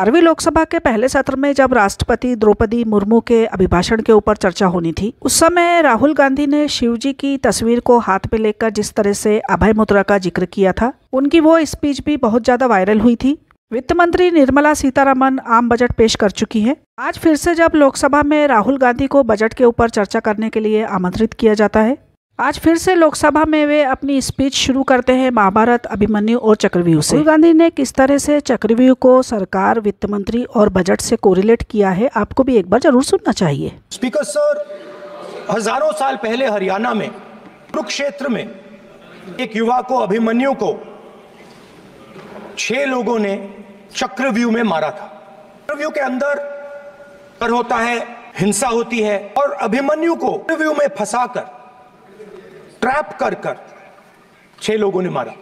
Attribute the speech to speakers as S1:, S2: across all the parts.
S1: बारहवीं लोकसभा के पहले सत्र में जब राष्ट्रपति द्रौपदी मुर्मू के अभिभाषण के ऊपर चर्चा होनी थी, उस समय राहुल गांधी ने शिवजी की तस्वीर को हाथ में लेकर जिस तरह से अभय मुद्रा का ज़िक्र किया था, उनकी वो स्पीच भी बहुत ज़्यादा वायरल हुई थी। वित्त मंत्री निर्मला सीतारमन आम बजट पेश कर चुकी है। आज फिर से जब लोकसभा में राहुल गांधी को बजट के ऊपर चर्चा करने के लिए आमंत्रित किया जाता है आज फिर से लोकसभा में वे अपनी स्पीच शुरू करते हैं महाभारत अभिमन्यु और चक्रव्यूह से। राहुल गांधी ने किस तरह से चक्रव्यूह को सरकार वित्त मंत्री और बजट से कोरिलेट किया है आपको भी एक बार ज़रूर सुनना चाहिए।
S2: स्पीकर सर हज़ारों साल पहले हरियाणा में कुरुक्षेत्र में एक युवा को अभिमन्यु को छह लोगों ने चक्रव्यूह में मारा था। चक्रव्यूह के अंदर पर होता है हिंसा होती है और अभिमन्यु को चक्रव्यूह में फंसाकर ट्रैप कर कर छह लोगों ने मारा।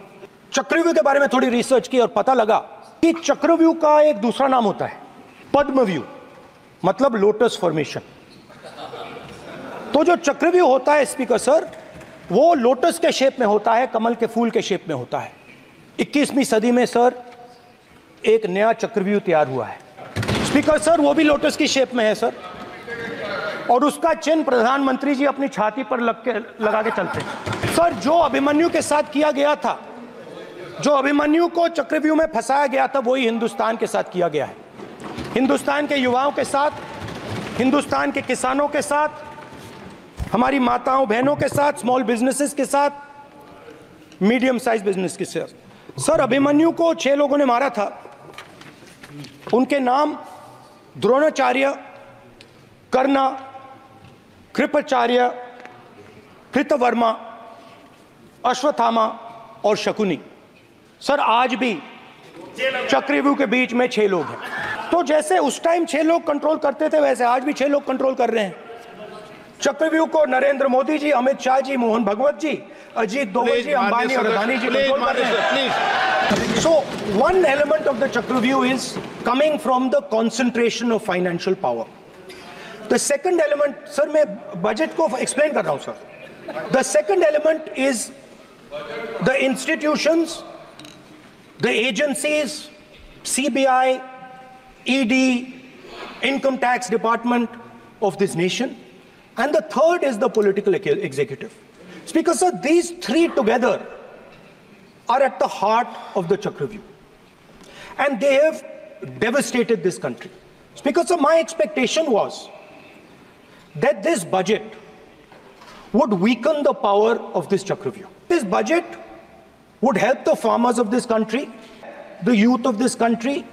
S2: चक्रव्यूह के बारे में थोड़ी रिसर्च की और पता लगा कि चक्रव्यूह का एक दूसरा नाम होता है, पद्मव्यूह मतलब लोटस फॉर्मेशन तो जो चक्रव्यूह होता है स्पीकर सर वो लोटस के शेप में होता है, कमल के फूल के शेप में होता है। 21वीं सदी में सर एक नया चक्रव्यूह तैयार हुआ है। स्पीकर सर वो भी लोटस की शेप में है सर और उसका चिन्ह प्रधानमंत्री जी अपनी छाती पर लग के, लगा के चलते। सर, जो अभिमन्यु के साथ किया गया था, जो अभिमन्यु को चक्रव्यूह में फंसाया गया था, वही हिंदुस्तान के साथ किया गया है। हिंदुस्तान के युवाओं के साथ, हिंदुस्तान के किसानों के साथ, हमारी माताओं, बहनों के साथ स्मॉल बिजनेसेस के साथ मीडियम साइज़ बिज़नेस के साथ। सर, अभिमन्यु को छह लोगों ने मारा था। उनके नाम द्रोणाचार्य, कर्णा कृपाचार्य कृतवर्मा अश्वत्थामा और शकुनी। सर आज भी चक्रव्यूह के बीच में छह लोग हैं। तो जैसे उस टाइम छह लोग कंट्रोल करते थे वैसे आज भी छह लोग कंट्रोल कर रहे हैं। चक्रव्यूह को नरेंद्र मोदी जी अमित शाह जी मोहन भगवत जी अजीत दोवल जी अंबानी और अदानी जी कंट्रोल कर रहे हैं। So one element of the chakravyuh is coming from the concentration of financial power the second element sir मैं बजट को एक्सप्लेन कर रहा हूं sir the second element is the institutions the agencies CBI ED income tax department of this nation and the third is the political executive speaker sir these three together are at the heart of the chakravyuh and they have devastated this country speaker sir my expectation was that this budget would weaken the power of this Chakravyuh. This budget would help the farmers of this country, the youth of this country,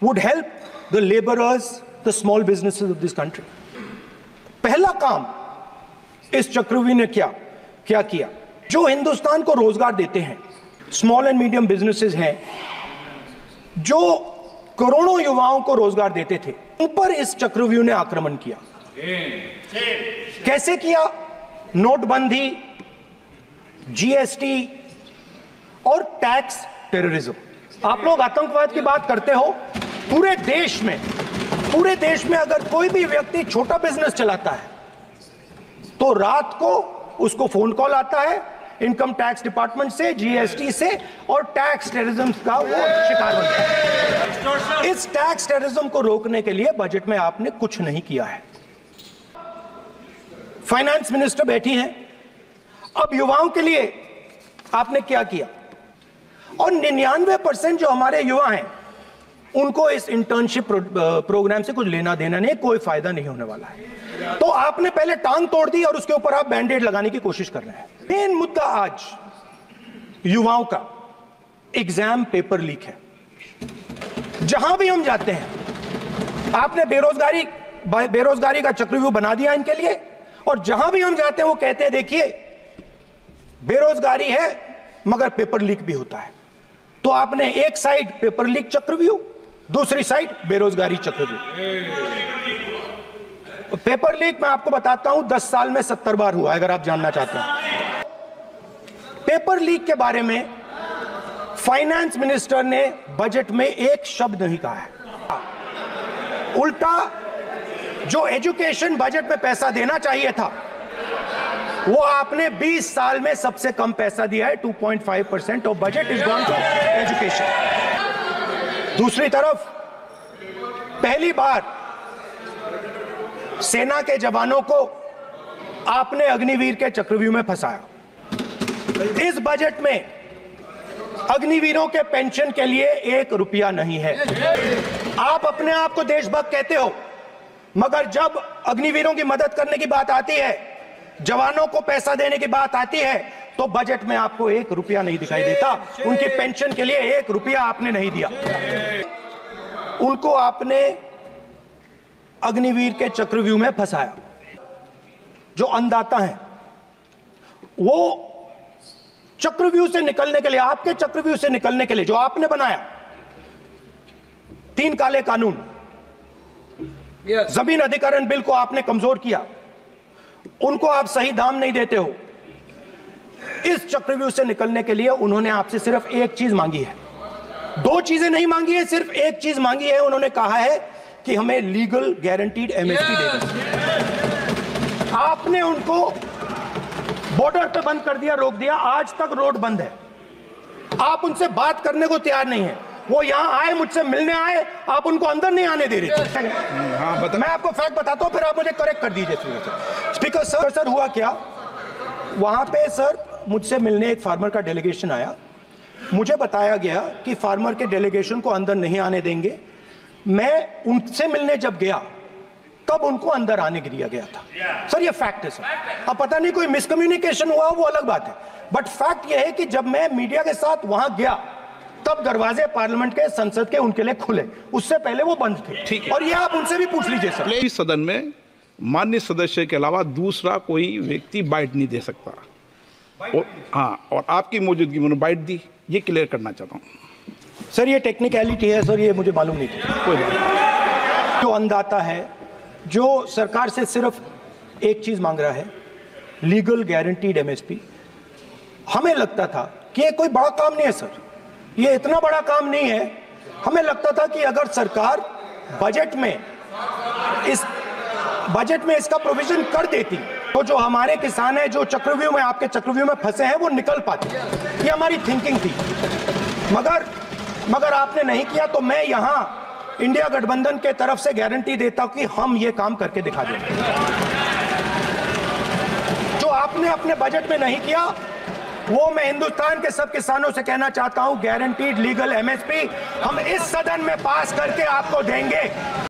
S2: would help the laborers, the small businesses of this country. पहला काम इस चक्रव्यूह ने क्या क्या किया जो हिंदुस्तान को रोज़गार देते हैं स्मॉल एंड मीडियम बिजनेसेस हैं जो करोड़ों युवाओं को रोज़गार देते थे उन पर इस चक्रव्यूह ने आक्रमण किया कैसे किया? नोटबंदी जीएसटी और टैक्स टेररिज्म आप लोग आतंकवाद की बात करते हो, पूरे देश में, पूरे देश में अगर कोई भी व्यक्ति छोटा बिज़नेस चलाता है तो रात को उसको फ़ोन कॉल आता है इनकम टैक्स डिपार्टमेंट से जीएसटी से, और टैक्स टेररिज्म का वो शिकार बनता है। इस टैक्स टेररिज्म को रोकने के लिए बजट में आपने कुछ नहीं किया है। फाइनेंस मिनिस्टर बैठी हैं। अब युवाओं के लिए आपने क्या किया? और निन्यानवे परसेंट जो हमारे युवा हैं, उनको इस इंटर्नशिप प्रोग्राम से कुछ लेना देना नहीं कोई फ़ायदा नहीं होने वाला है। तो आपने पहले टांग तोड़ दी और उसके ऊपर आप बैंडेड लगाने की कोशिश कर रहे हैं। मेन मुद्दा आज युवाओं का एग्ज़ाम पेपर लीक है। जहाँ भी हम जाते हैं, आपने बेरोजगारी बेरोजगारी का चक्रव्यूह बना दिया इनके लिए। और जहाँ भी हम जाते हैं, वो कहते हैं, देखिए, बेरोजगारी है, मगर पेपर लीक भी होता है। तो आपने एक साइड पेपर लीक चक्रव्यूह दूसरी साइड बेरोजगारी चक्रव्यूह पेपर लीक मैं आपको बताता हूँ, दस साल में सत्तर बार हुआ, अगर आप जानना चाहते हैं। पेपर लीक के बारे में फाइनेंस मिनिस्टर ने बजट में एक शब्द नहीं कहा है। उल्टा जो एजुकेशन बजट में पैसा देना चाहिए था, वो आपने 20 साल में सबसे कम पैसा दिया है 2.5 percent of budget is gone to education दूसरी तरफ़, पहली बार सेना के जवानों को आपने अग्निवीर के चक्रव्यूह में फंसाया। इस बजट में अग्निवीरों के पेंशन के लिए एक रुपया नहीं है। आप अपने आप को देशभक्त कहते हो मगर जब अग्निवीरों की मदद करने की बात आती है जवानों को पैसा देने की बात आती है तो बजट में आपको एक रुपया नहीं दिखाई देता। उनकी पेंशन के लिए एक रुपया आपने नहीं दिया। उनको आपने अग्निवीर के चक्रव्यूह में फंसाया। जो अन्नदाता हैं वो चक्रव्यूह से निकलने के लिए आपके चक्रव्यूह से निकलने के लिए जो आपने बनाया तीन काले कानून ज़मीन अधिकरण बिल को आपने कमज़ोर किया। उनको आप सही दाम नहीं देते हो। इस चक्रव्यूह से निकलने के लिए उन्होंने आपसे सिर्फ़ एक चीज़ मांगी है। दो चीज़ें नहीं मांगी है सिर्फ़ एक चीज़ मांगी है। उन्होंने कहा है कि हमें लीगल गारंटीड एमएसपी दे दें आपने उनको बॉर्डर पे बंद कर दिया रोक दिया। आज तक रोड बंद है। आप उनसे बात करने को तैयार नहीं है। वो यहाँ आए मुझसे मिलने आए आप उनको अंदर नहीं आने दे रहे। थे
S3: हाँ बता।
S2: मैं आपको फैक्ट बताता हूँ फिर आप मुझे करेक्ट कर दीजिए speaker sir speaker sir sir हुआ क्या? वहाँ पे सर मुझसे मिलने एक फार्मर का डेलीगेशन आया। मुझे बताया गया कि फार्मर के डेलीगेशन को अंदर नहीं आने देंगे। मैं उनसे मिलने जब गया तब उनको अंदर आने के दिया गया था। सर ये फैक्ट है सर अब पता नहीं कोई मिसकम्युनिकेशन हुआ वो अलग बात है। बट फैक्ट ये है कि जब मैं मीडिया के साथ वहाँ गया तब दरवाजे पार्लियामेंट के संसद के उनके लिए खुले। उससे पहले वो बंद थे।
S3: ठीक
S2: और ये आप उनसे भी पूछ लीजिए सर।
S3: इस सदन में मान्य सदस्य के अलावा दूसरा कोई व्यक्ति बाइट नहीं दे सकता। और हाँ और आपकी मौजूदगी में बाइट दी। ये क्लियर करना चाहता हूँ।
S2: सर ये टेक्निकलिटी है सर ये मुझे मालूम नहीं। थी कोई बात जो अन्नदाता है जो सरकार से सिर्फ़ एक चीज़ मांग रहा है लीगल गारंटीड एमएसपी हमें लगता था कि ये कोई बड़ा काम नहीं है सर। ये इतना बड़ा काम नहीं है। हमें लगता था कि अगर सरकार बजट में इस बजट में इसका प्रोविज़न कर देती तो जो हमारे किसान हैं, जो चक्रव्यूह में, आपके चक्रव्यूह में फंसे हैं, वो निकल पाते। ये हमारी थिंकिंग थी। मगर मगर आपने नहीं किया तो मैं यहाँ इंडिया गठबंधन के तरफ़ से गारंटी देता हूँ कि हम ये काम करके दिखा देंगे। जो आपने अपने बजट में नहीं किया वो मैं हिंदुस्तान के सब किसानों से कहना चाहता हूँ गारंटीड लीगल एमएसपी हम इस सदन में पास करके आपको देंगे।